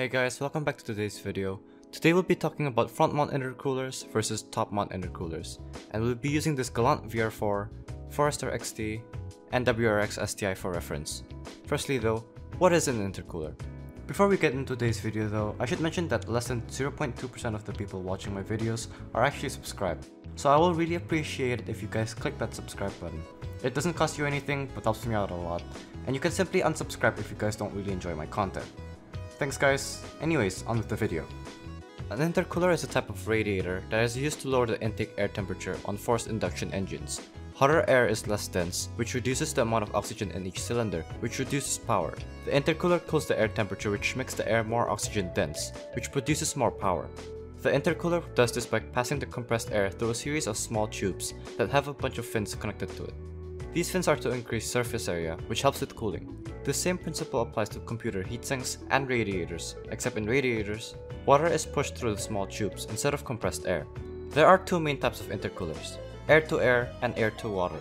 Hey guys, welcome back to today's video. Today we'll be talking about front mount intercoolers versus top mount intercoolers, and we'll be using this Galant VR4, Forester XT, and WRX STI for reference. Firstly though, what is an intercooler? Before we get into today's video though, I should mention that less than 0.2% of the people watching my videos are actually subscribed, so I will really appreciate it if you guys click that subscribe button. It doesn't cost you anything, but helps me out a lot, and you can simply unsubscribe if you guys don't really enjoy my content. Thanks guys. Anyways, on with the video. An intercooler is a type of radiator that is used to lower the intake air temperature on forced induction engines. Hotter air is less dense, which reduces the amount of oxygen in each cylinder, which reduces power. The intercooler cools the air temperature which makes the air more oxygen dense, which produces more power. The intercooler does this by passing the compressed air through a series of small tubes that have a bunch of fins connected to it. These fins are to increase surface area, which helps with cooling. The same principle applies to computer heatsinks and radiators, except in radiators, water is pushed through the small tubes instead of compressed air. There are two main types of intercoolers, air-to-air and air-to-water.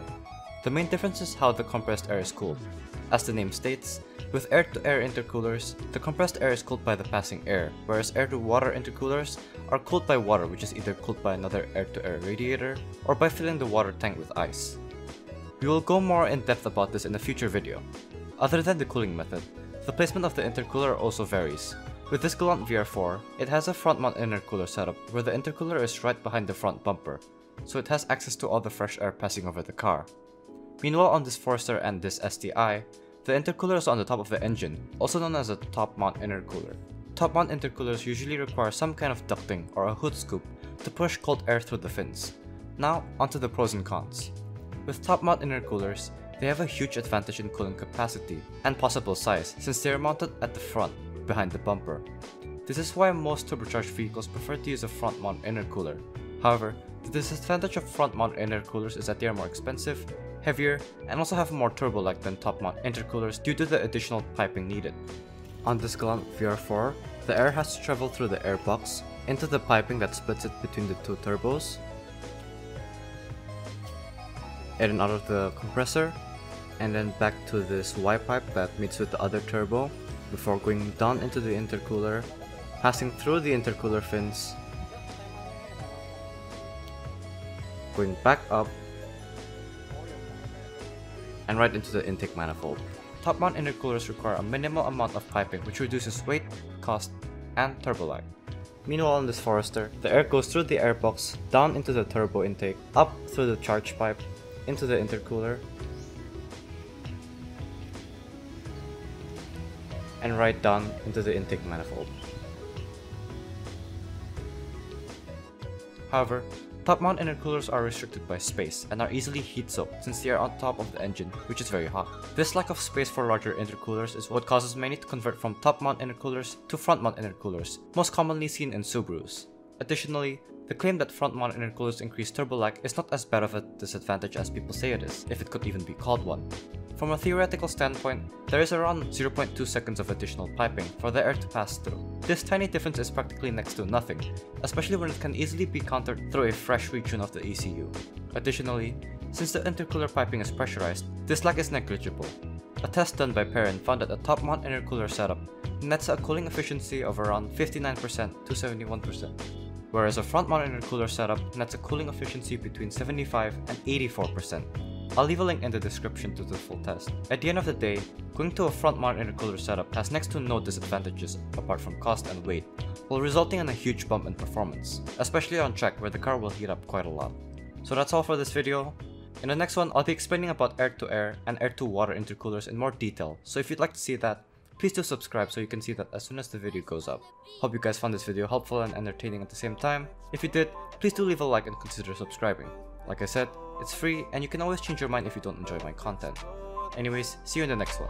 The main difference is how the compressed air is cooled. As the name states, with air-to-air intercoolers, the compressed air is cooled by the passing air, whereas air-to-water intercoolers are cooled by water which is either cooled by another air-to-air radiator or by filling the water tank with ice. We will go more in depth about this in a future video. Other than the cooling method, the placement of the intercooler also varies. With this Galant VR4, it has a front mount intercooler setup where the intercooler is right behind the front bumper, so it has access to all the fresh air passing over the car. Meanwhile on this Forester and this STI, the intercooler is on the top of the engine, also known as a top mount intercooler. Top mount intercoolers usually require some kind of ducting or a hood scoop to push cold air through the fins. Now, onto the pros and cons. With top mount intercoolers, they have a huge advantage in cooling capacity and possible size since they are mounted at the front, behind the bumper. This is why most turbocharged vehicles prefer to use a front mount intercooler. However, the disadvantage of front mount intercoolers is that they are more expensive, heavier, and also have more turbo lag than top mount intercoolers due to the additional piping needed. On this Galant VR4, the air has to travel through the airbox into the piping that splits it between the two turbos in and out of the compressor and then back to this Y pipe that meets with the other turbo before going down into the intercooler, passing through the intercooler fins, going back up, and right into the intake manifold. Top mount intercoolers require a minimal amount of piping which reduces weight, cost, and turbo lag. Meanwhile in this Forester, the air goes through the airbox, down into the turbo intake, up through the charge pipe, into the intercooler and right down into the intake manifold. However, top mount intercoolers are restricted by space and are easily heat soaked since they are on top of the engine, which is very hot. This lack of space for larger intercoolers is what causes many to convert from top mount intercoolers to front mount intercoolers, most commonly seen in Subarus. Additionally, the claim that front mount intercoolers increase turbo lag is not as bad of a disadvantage as people say it is, if it could even be called one. From a theoretical standpoint, there is around 0.2 seconds of additional piping for the air to pass through. This tiny difference is practically next to nothing, especially when it can easily be countered through a fresh retune of the ECU. Additionally, since the intercooler piping is pressurized, this lag is negligible. A test done by Perrin found that a top mount intercooler setup nets a cooling efficiency of around 59% to 71% whereas a front mount intercooler setup nets a cooling efficiency between 75 and 84%. I'll leave a link in the description to the full test. At the end of the day, going to a front mount intercooler setup has next to no disadvantages apart from cost and weight, while resulting in a huge bump in performance, especially on track where the car will heat up quite a lot. So that's all for this video. In the next one, I'll be explaining about air-to-air -air and air-to-water intercoolers in more detail, so if you'd like to see that, Please do subscribe so you can see that as soon as the video goes up. Hope you guys found this video helpful and entertaining at the same time. If you did, please do leave a like and consider subscribing. Like I said, it's free and you can always change your mind if you don't enjoy my content. Anyways, see you in the next one.